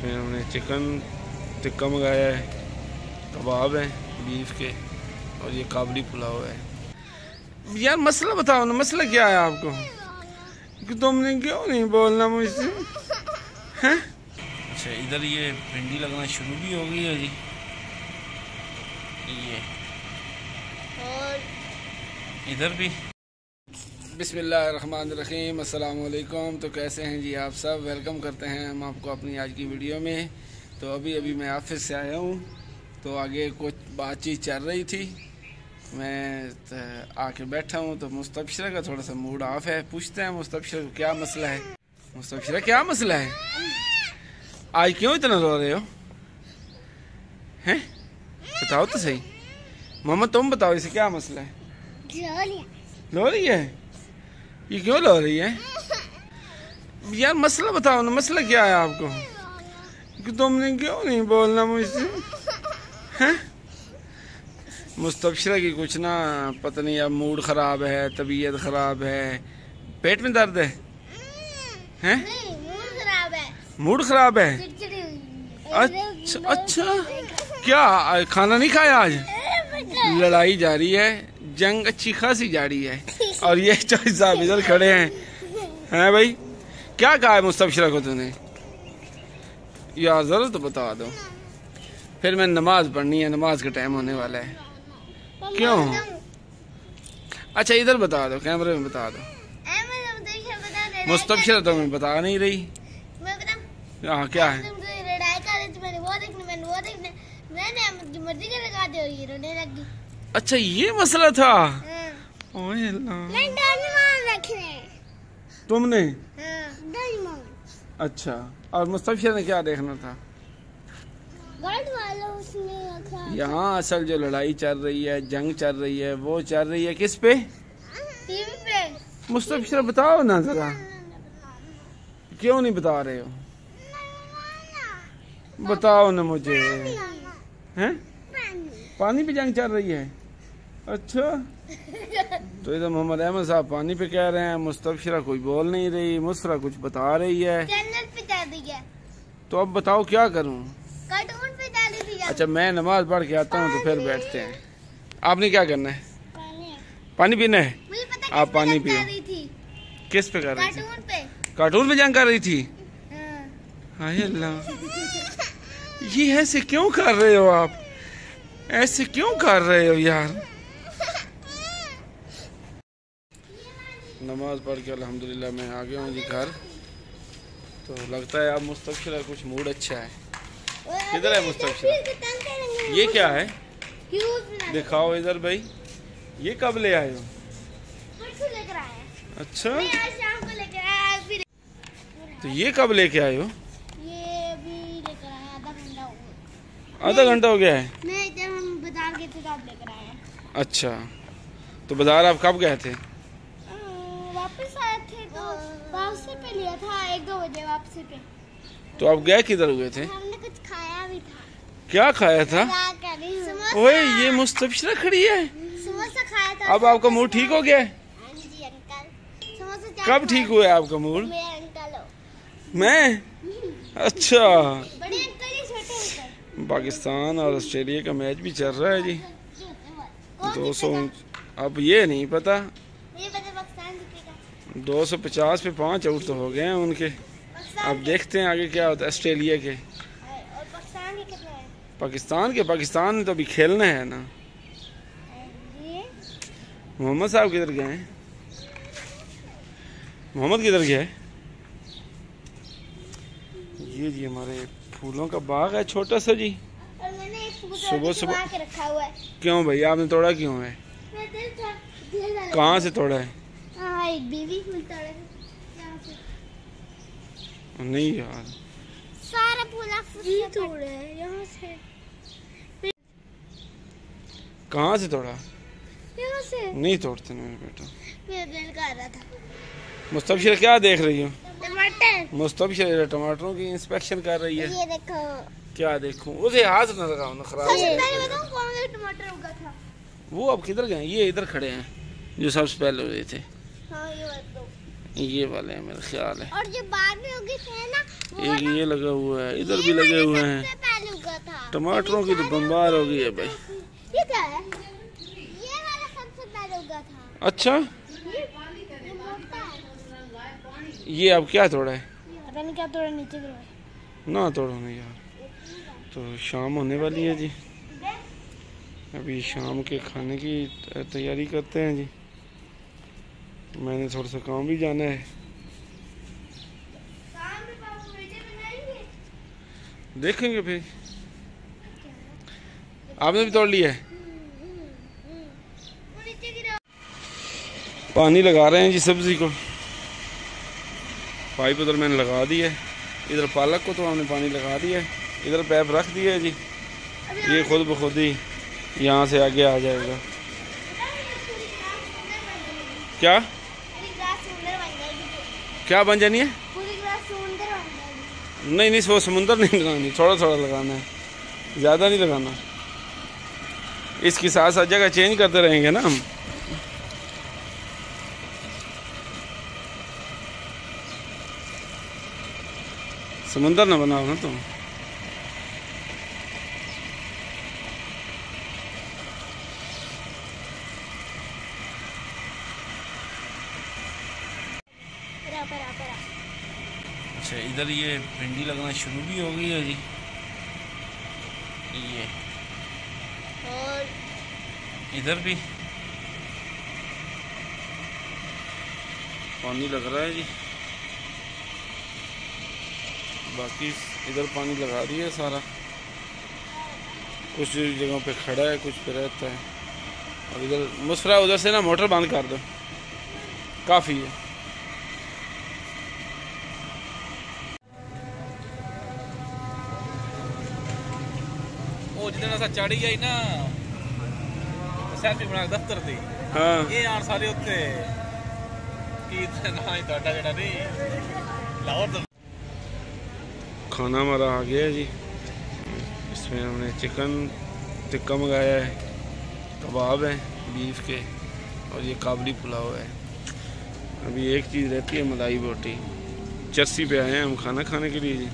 इसमें हमने चिकन टिक्का मंगाया है कबाब है बीफ के और ये काबली पुलाव है। यार मसला बताओ ना मसला क्या है आपको? कि तुमने क्यों नहीं बोलना मुझसे? हैं? अच्छा इधर ये भिंडी लगना शुरू भी हो गई है जी। ये। इधर भी। बिसमीम अल्लाम तो कैसे हैं जी आप सब? वेलकम करते हैं हम आपको अपनी आज की वीडियो में। तो अभी अभी मैं ऑफ़िस से आया हूँ। तो आगे कुछ बातचीत चल रही थी। मैं आके बैठा हूँ। तो मुस्तबशरा का थोड़ा सा मूड ऑफ़ है। पूछते हैं मुस्तबशरा को क्या मसला है? मुस्तबशरा क्या मसला है? आज क्यों इतना रो रहे हो? हैं? बताओ तो सही। मोहम्मद तुम बताओ इसे क्या मसला है? लो रही है? ये क्यों लो रही है? यार मसला बताओ ना, मसला क्या है आपको? कि तुमने क्यों नहीं बोलना मुझसे? हैं? मुस्तबशरा की कुछ ना, पता नहीं अब मूड ख़राब है, तबीयत ख़राब है। पेट में दर्द है? हैं? मूड ख़राब है? अच्छा अच्छा। क्या, खाना नहीं खाया आज? लड़ाई जारी है, जंग अच्छी खासी जारी है। और ये चाहे साहब इधर खड़े हैं। हैं भाई? क्या कहा है मुस्तबशरा को तूने? यार ज़रा तो बता दो। फिर मैं नमाज़ पढ़नी है नमाज़ का टाइम होने वाला है। क्यों? अच्छा इधर बता दो कैमरे में बता दो। मुस्तबशर तो मैं बता नहीं रही। हाँ क्या है? अच्छा ये मसला था। तुमने? अच्छा और मुस्तबशर ने क्या देखना था? यहाँ असल जो लड़ाई चल रही है जंग चल रही है वो चल रही है किस पे? मुस्तफिर बताओ ना जरा। क्यों नहीं बता रहे हो? बताओ ना मुझे। हैं? पानी पे जंग चल रही है। अच्छा। तो इधर मोहम्मद अहमद साहब पानी पे कह रहे हैं मुस्तफिरा कोई बोल नहीं रही मुस्फरा कुछ बता रही है। चैनल पे तो अब बताओ क्या करूँ? अच्छा मैं नमाज़ पढ़ के आता हूँ तो फिर बैठते हैं। आपने क्या करना है? पानी। पीना है? आप पानी पियो। किस पे कर रही थी? कार्टून पे। जंग कर रही थी? हाँ। अल्लाह। ये ऐसे क्यों कर रहे हो आप? ऐसे क्यों कर रहे हो यार? नमाज़ पढ़ के अल्हम्दुलिल्लाह मैं आ गया हूँ जी घर। तो लगता है आप मुस्तकिल कुछ मूड अच्छा है। किधर है मुस्तक ये क्या है? दिखाओ इधर भाई। ये कब ले आए हो? अच्छा। तो ये कब लेके आए हो? आधा घंटा हो गया है। नहीं जब हम बाज़ार गए थे तब लेकर आए अच्छा। तो बाज़ार आप कब गए थे? वापस आए थे तो वापसी पे लिया था एक दो बजे वापसी पे। तो आप गए किधर हुए थे? हमने कुछ खाया भी था। क्या खाया था? ओए ये मुस्तबशरा खड़ी है। समोसा खाया था। अब आपका मूड ठीक हो गया? कब ठीक हुआ आपका मूड? मैं? अच्छा। पाकिस्तान और ऑस्ट्रेलिया का मैच भी चल रहा है जी। दो सौ अब ये नहीं पता। दो सौ पचास पे पाँच आउट तो हो गए हैं उनके। अब देखते हैं आगे क्या होता है ऑस्ट्रेलिया के। पाकिस्तान के पाकिस्तान तो अभी खेलना है ना। मोहम्मद साहब किधर गए हैं? मोहम्मद किधर गया है? ये जी हमारे फूलों का बाग है छोटा सा जी। सुबह सुबह क्यों भाई आपने तोड़ा क्यों है? कहाँ से तोड़ा है? हाँ, एक बेबी फूल तोड़ा नहीं यार। सारा पूरा तोड़ा है यहाँ से। कहाँ से तोड़ा? यहाँ से। नहीं तोड़ते मेरे बेटा। मेरा दिल कर रहा था। मुस्तबशिर क्या देख रही हो? टमाटर। मुस्तबशिर टमाटरों की इंस्पेक्शन कर रही है। ये देखो। क्या देखूँ? उसे हाथ न लगाओ ना खराब। सबसे पहले बताऊँ कौन सा टमाटर उगा था? वो अब किधर गए? ये इधर खड़े हैं जो सबसे पहले हुए थे। हाँ ये ये वाले हैं मेरा ख्याल है। और जो बाद में होगी थे ना एक ये लगा हुआ है इधर भी लगे हुए हैं। उगा टमाटरों की तो बम्बार हो गई है भाई। ये क्या है? ये वाला सबसे पहले उगा था। अच्छा? ये ये ये अब क्या तोड़ा है? पता नहीं क्या थोड़ा नीचे गिरा ना तोड़ो नहीं यार। तो शाम होने वाली है जी। अभी शाम के खाने की तैयारी करते हैं जी। मैंने थोड़ा सा काम भी जाना है। बनाएँगे। देखेंगे फिर। आपने भी तोड़ लिया है? वो नीचे गिरा। पानी लगा रहे हैं जी सब्ज़ी को। पाइप उधर मैंने लगा दी है। इधर पालक को तो हमने पानी लगा दिया है। इधर पैप रख दिया है जी। ये खुद ब खुद ही यहाँ से आगे आ जाएगा। क्या पूरी ग्लास सुंदर बन जाएगी क्या बन जानी है? नहीं नहीं वो समुंदर नहीं लगानी थोड़ा थोड़ा लगाना है। ज़्यादा नहीं लगाना। इसके साथ साथ जगह चेंज करते रहेंगे ना हम। समुंदर ना बनाओ ना तुम। परा परा परा अच्छा इधर ये भिंडी लगना शुरू भी हो गई है जी। ये। और इधर भी। पानी लग रहा है जी। बाकी इधर पानी लगा रही है सारा। कुछ जगहों पे खड़ा है कुछ पे रहता है। और इधर मुस्फरा उधर से ना मोटर बंद कर दो। काफ़ी है। ਉਹ ਜਿਹਦੇ ਨਾਲ ਅਸਾਂ ਚੜੀ ਆਈ ਨਾ ਸੈਲਫੀ ਬਣਾ ਕੇ ਦਫ਼ਤਰ ਦੀ हाँ ਇਹ ਆਣ ਸਾਰੇ ਉੱਤੇ ਕੀ ਤੇ ਨਾ ਹੀ ਤੁਹਾਡਾ ਜਿਹੜਾ ਨਹੀਂ ਲਾਹੌਰ ਦਾ खाना हमारा आ गया है जी इसमें हमने चिकन टिक्का मंगाया है कबाब है बीफ के और ये काबली पुलाव है अभी एक चीज़ रहती है मलाई बोटी चस्सी पे आए हैं हम खाना खाने के लिए जी